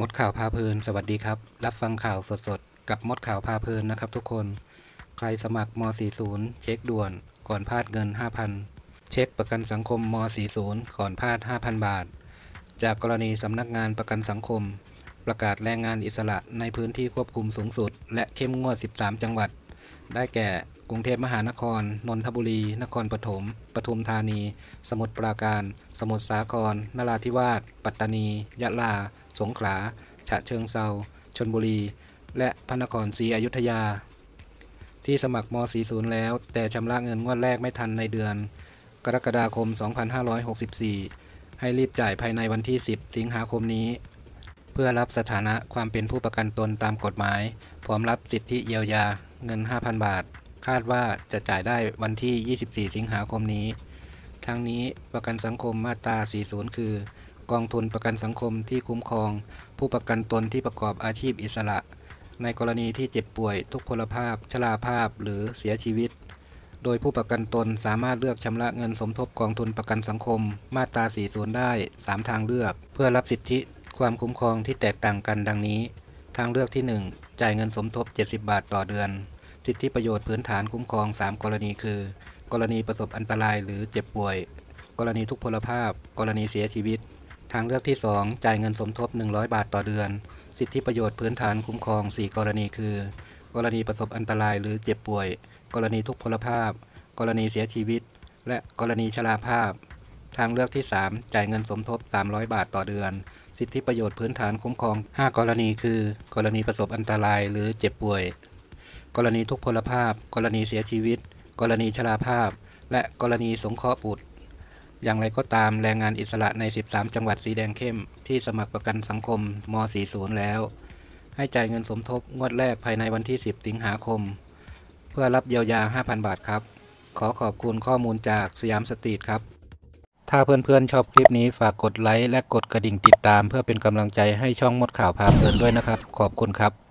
มดข่าวพาเพลิน สวัสดีครับ รับฟังข่าวสดๆ กับมดข่าวพาเพลินนะครับทุกคน ใครสมัครม .40 เช็คด่วน ก่อนพลาดเงิน 5,000 เช็คประกันสังคมม .40 ก่อนพลาด 5,000 บาท จากกรณีสำนักงานประกันสังคม ประกาศแรงงานอิสระในพื้นที่ควบคุมสูงสุด และเข้มงวด 13 จังหวัด ได้แก่กรุงเทพมหานคร นนทบุรี นครปฐม ปทุมธานี สมุทรปราการ สมุทรสาคร นราธิวาส ปัตตานี ยะลา สงขลา ฉะเชิงเซาชนบุรี และพระนครศรีอยุธยา ที่สมัครม .40 แล้ว แต่ชำระเงินงวดแรกไม่ทันในเดือน กรกฎาคม 2564 ให้รีบจ่ายภายในวันที่ 10 สิงหาคมนี้ เพื่อรับสถานะความเป็นผู้ประกันตนตามกฎหมาย พร้อมรับสิทธิเยียวยา เงิน 5,000 บาท คาดว่าจะจ่ายได้วันที่ 24 สิงหาคมนี้ ทั้งนี้ประกันสังคมมาตรา 40 คือ กองทุนประกันสังคมที่คุ้มครอง ผู้ประกันตนที่ประกอบอาชีพอิสระ ในกรณีที่เจ็บป่วย ทุกพลภาพ ชราภาพ หรือเสียชีวิต โดยผู้ประกันตนสามารถเลือกชำระเงินสมทบกองทุนประกันสังคม มาตรา 40 ได้ 3 ทางเลือก เพื่อรับสิทธิความคุ้มครองที่แตกต่างกันดังนี้ ทางเลือกที่ 1 จ่ายเงินสมทบ 70 บาทต่อเดือน สิทธิประโยชน์พื้นฐานคุ้มครอง 3 กรณีคือ กรณีประสบอันตรายหรือเจ็บป่วย กรณีทุกพลภาพ กรณีเสียชีวิต ทางเลือกที่ 2 จ่ายเงินสมทบ 100 บาทต่อเดือน สิทธิประโยชน์พื้นฐานคุ้มครอง 4 กรณีคือ กรณีประสบอันตรายหรือเจ็บป่วย กรณีทุกพลภาพ กรณีเสียชีวิต และกรณีชราภาพ ทางเลือกที่ 3 จ่ายเงินสมทบ 300 บาทต่อเดือนสิทธิประโยชน์พื้นฐานคุ้มครอง 5 กรณีคือ กรณีประสบอันตรายหรือเจ็บป่วย กรณีทุกพลภาพ กรณีเสียชีวิต กรณีชราภาพ และกรณีสงเคราะห์บุตร อย่างไรก็ตามแรงงานอิสระใน 13 จังหวัดสีแดงเข้ม ที่สมัครประกันสังคมม .40 แล้ว ให้จ่ายเงินสมทบงวดแรกภายในวันที่ 10 สิงหาคม เพื่อรับเยียวยา 5,000 บาทครับ ขอขอบคุณข้อมูลจากสยามสตรีทครับ ถ้าเพื่อนๆชอบคลิปนี้ฝากกดไลค์และกดกระดิ่งติดตาม เพื่อเป็นกำลังใจให้ช่องมดข่าวพาเพลินด้วยนะครับ ขอบคุณครับ